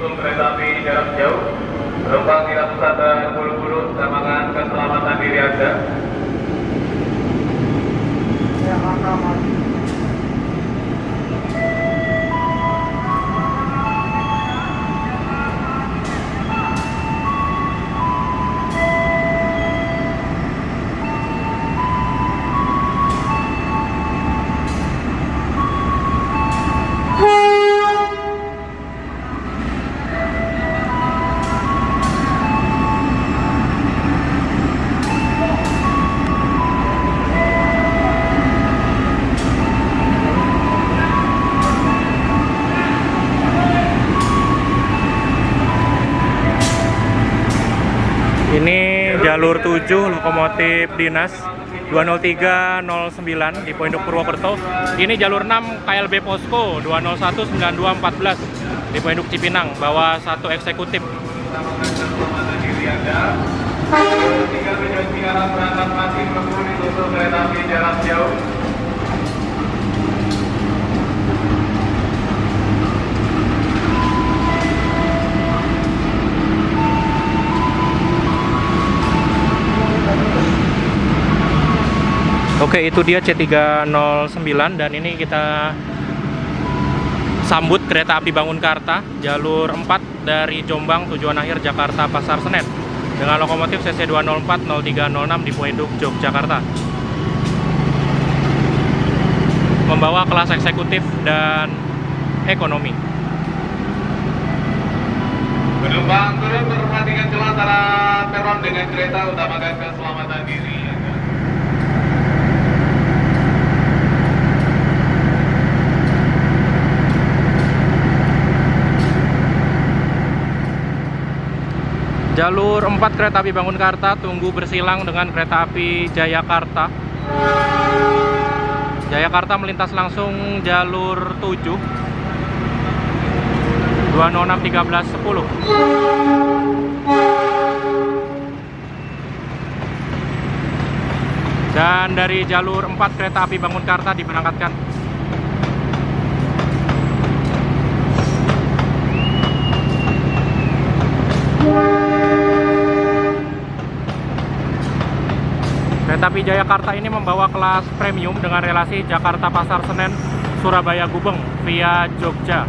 disusul kereta api jarak jauh. Penumpang tidak usah terburu-buru, utamakan keselamatan diri Anda. Ini jalur 7 lokomotif dinas 20309 di Pondok Purwokerto. Ini jalur 6 KLB Posko 2019214 di Pondok Cipinang bawa satu eksekutif. Tujuan Cikarang berangkat masih menunggu kereta api jarak jauh. Oke, itu dia C309 dan ini kita sambut kereta api Bangun Karta jalur 4 dari Jombang tujuan akhir Jakarta Pasar Senen dengan lokomotif CC 204 0306 di Poinduk Yogyakarta. Membawa kelas eksekutif dan ekonomi. Penumpang turun perhatikan antara peron dengan kereta utamakan keselamatan diri Anda. Jalur 4 kereta api Bangun Karta tunggu bersilang dengan kereta api Jayakarta. Jayakarta melintas langsung jalur 7 206 1310. Dan dari jalur 4 kereta api Bangun Karta diberangkatkan Kereta api Jayakarta ini membawa kelas premium dengan relasi Jakarta Pasar Senen, Surabaya Gubeng via Jogja.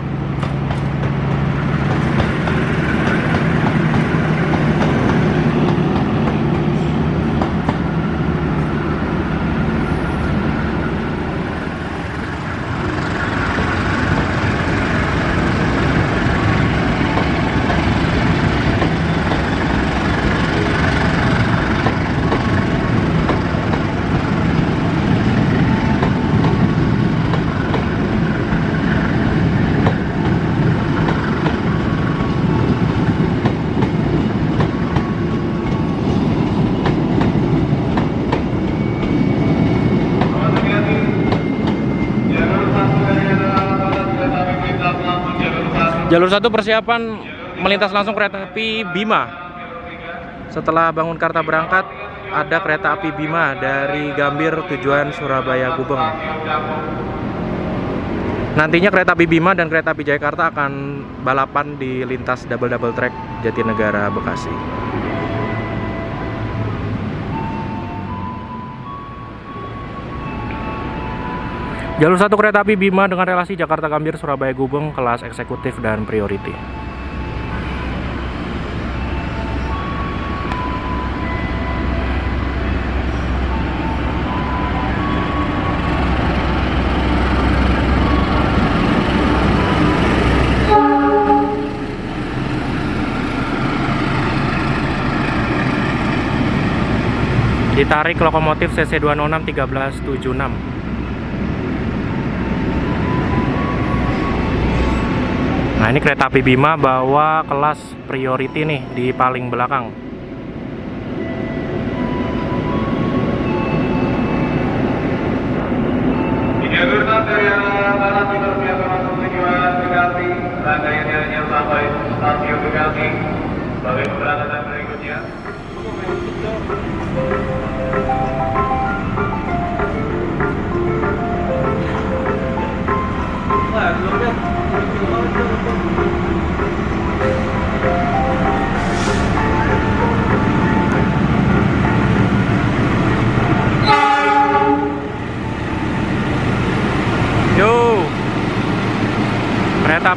Jalur satu. Jalur 1 persiapan melintas langsung kereta api Bima. Setelah Bangun Karta berangkat, ada kereta api Bima dari Gambir tujuan Surabaya Gubeng. Nantinya kereta api Bima dan kereta api Jakarta akan balapan di lintas double-double track Jatinegara Bekasi. Jalur satu kereta api Bima dengan relasi Jakarta Gambir Surabaya Gubeng kelas eksekutif dan priority. Ditarik lokomotif CC 206 1376. Ini kereta api Bima bawa kelas priority nih di paling belakang.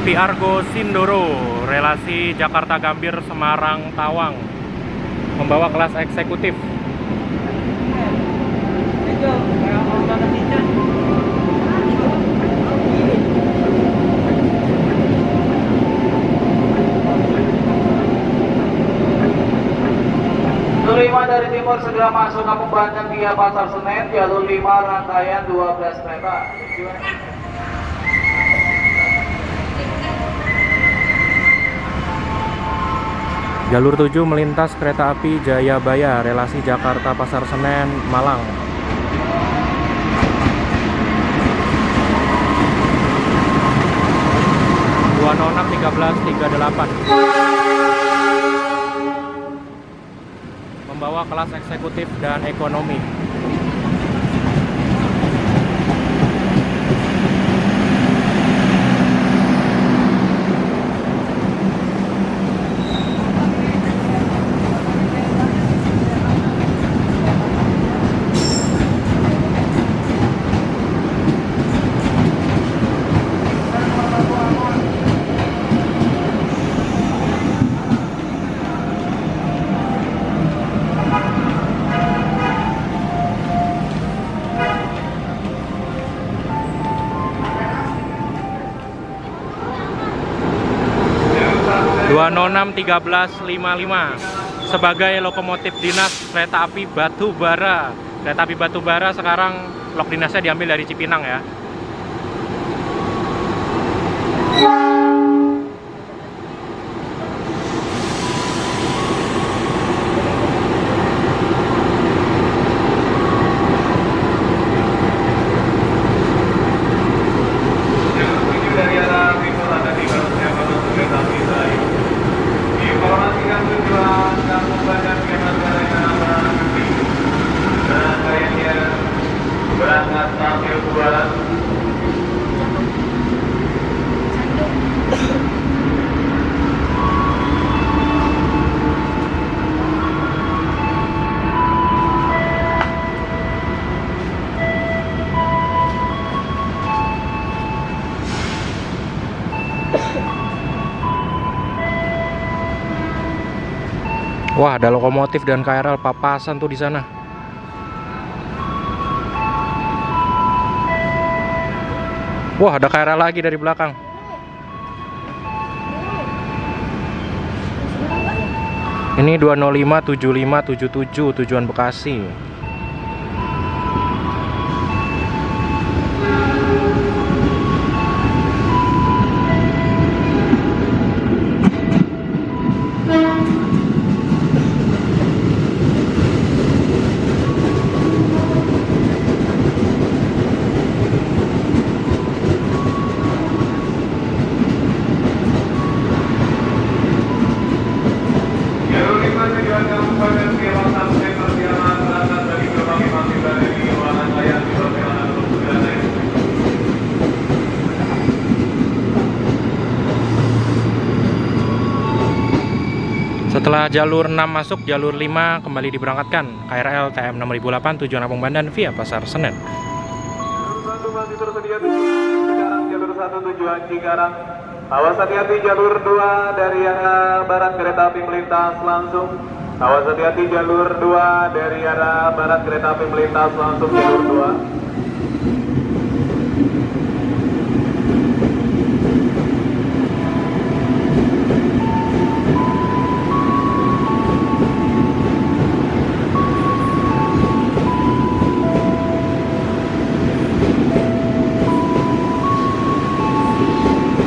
Api Argo Sindoro, relasi Jakarta Gambir Semarang Tawang. Membawa kelas eksekutif. 5 dari timur segera masuk kampung Bandeng via Pasar Senen, jalur 5 rangkaian 12 kereta. Jalur 7 melintas kereta api Jayabaya, relasi Jakarta Pasar Senen, Malang. Dua nonam 1338 membawa kelas eksekutif dan ekonomi. Dua nonam 1355 sebagai lokomotif dinas kereta api batu bara. Kereta api batu bara sekarang lok dinasnya diambil dari Cipinang ya. Jalur 7 dari arah timur ada di barunya menuju kereta api Serayu. Diinformasikan tujuan kampung Bandeng via Pasar Senen Nanti. Rangkaiannya Wah, ada lokomotif dan KRL papasan tuh di sana. Wah, ada KRL lagi dari belakang. Ini 205 75 77 tujuan Bekasi. Jalur 5 tujuan kampung Bandeng via Pasar Senen perjalanan berangkat dari berbagai masih berada di luar rangkaian di perjalanan menuju kereta api. Setelah jalur 6 masuk, jalur 5 kembali diberangkatkan. KRL TM 6008 tujuan Apung Bandan via Pasar Senen. Jalur satu masih tersedia tujuan Cikarang, jalur satu tujuan Cikarang. Awas hati-hati jalur 2 dari arah barat kereta api melintas langsung. Awas hati-hati jalur 2 dari arah barat kereta api melintas langsung jalur 2.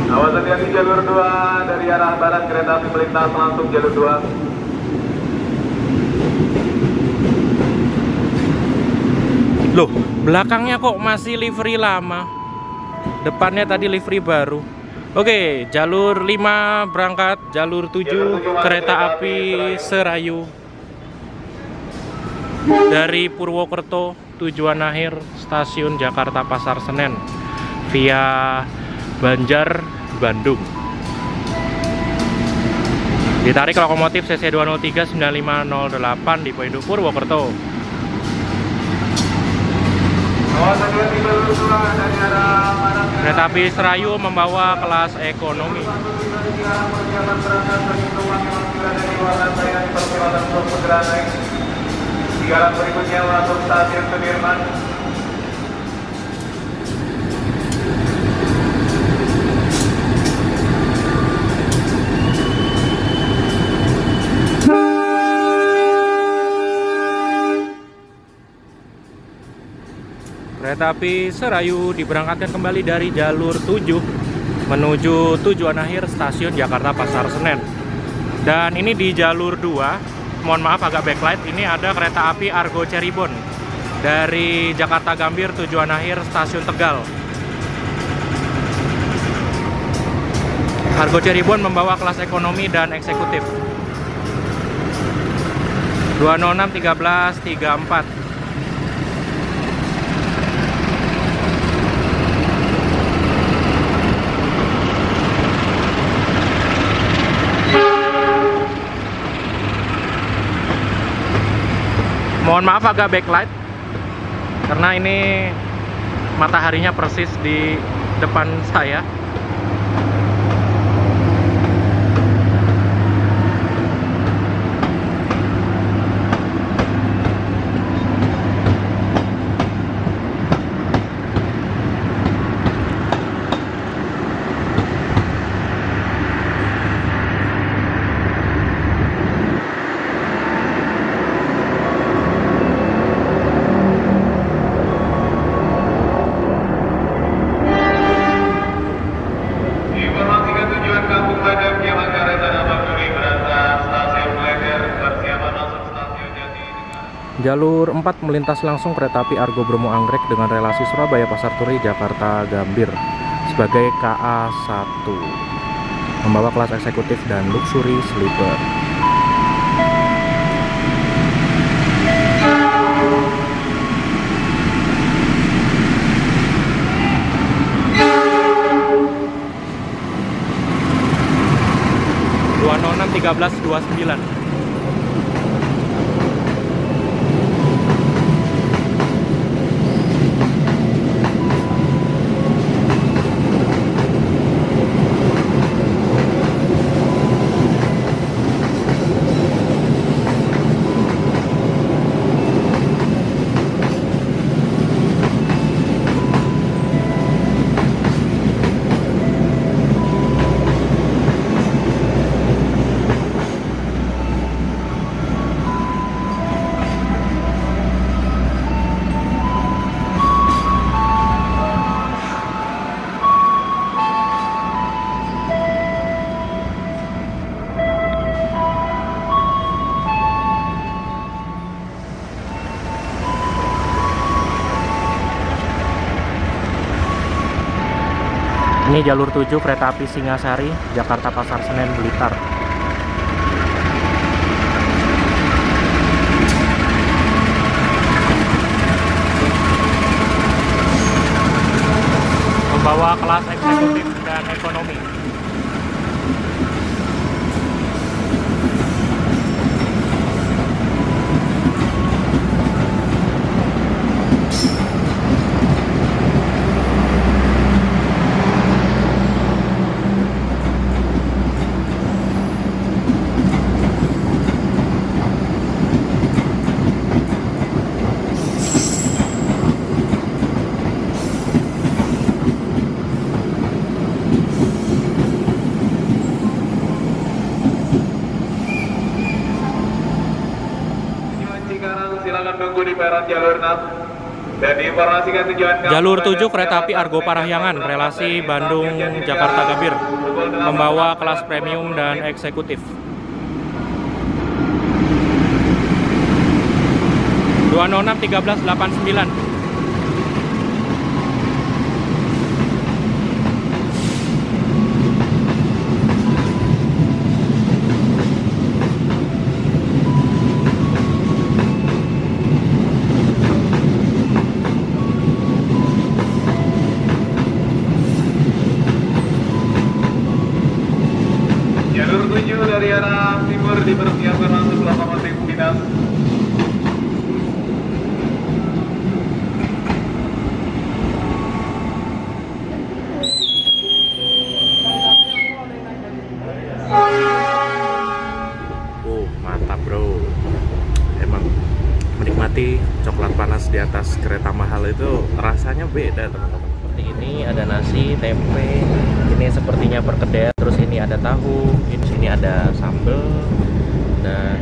Awas hati-hati jalur 2 dari arah barat kereta api melintas langsung jalur 2. Loh, belakangnya kok masih livery lama? Depannya tadi livery baru. Oke, jalur 5 berangkat, jalur 7 kereta api Serayu. Dari Purwokerto tujuan akhir stasiun Jakarta Pasar Senen via Banjar, Bandung. Ditarik lokomotif CC 203 9508 di Poindu Purwokerto. Awas hati-hati jalur 2 dari arah Barat Kereta api Serayu membawa kelas ekonomi. Di berikutnya stasiun Sudirman. Kereta api Serayu diberangkatkan kembali dari jalur 7 menuju tujuan akhir stasiun Jakarta Pasar Senen. Dan ini di jalur 2, mohon maaf agak backlight, ini ada kereta api Argo Cirebon dari Jakarta Gambir tujuan akhir stasiun Tegal. Argo Cirebon membawa kelas ekonomi dan eksekutif. 206 13 34 Mohon maaf agak backlight karena ini mataharinya persis di depan saya. Jalur 4 melintas langsung kereta api Argo Bromo Anggrek dengan relasi Surabaya Pasar Turi Jakarta Gambir sebagai KA1 membawa kelas eksekutif dan luxury sleeper. dua enam tiga belas dua sembilan Ini jalur 7 kereta api Singasari, Jakarta Pasar Senen Blitar. Membawa kelas eksekutif dan ekonomi. Tujuan Cikarang tunggu di peron jalur 6 dan diinformasikan tujuan Jalur Badam 7 kereta api Argo Parahyangan relasi Bandung Jakarta. Gambir 8 membawa kelas premium dan 5. eksekutif. 206 13 89 Oh mantap bro. Emang menikmati coklat panas di atas kereta mahal itu rasanya beda teman-teman. Seperti ini ada nasi, tempe Ini sepertinya perkedel Terus ini ada tahu Terus ini ada sambal Dan